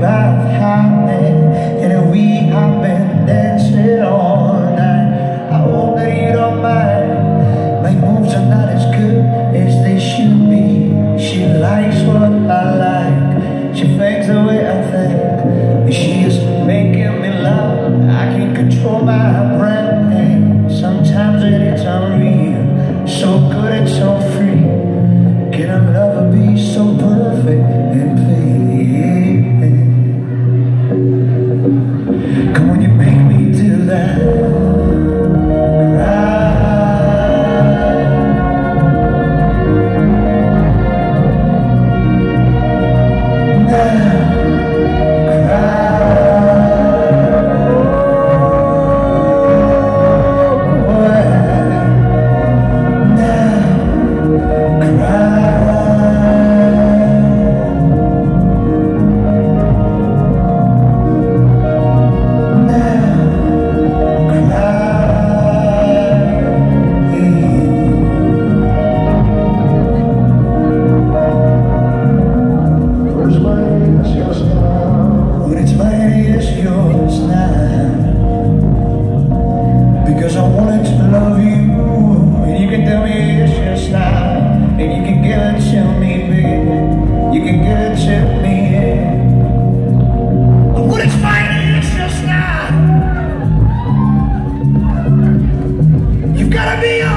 dream I've And we have been dancing all night. I hope that you don't mind. My moves are not as good as they should be. She likes what I like. She thinks the way I think. She is making me laugh I can't control my Because I wanted to love you, and you can tell me it's just now, and you can give it to me, baby. You can give it to me. When it's mine, it's just now. You've gotta be.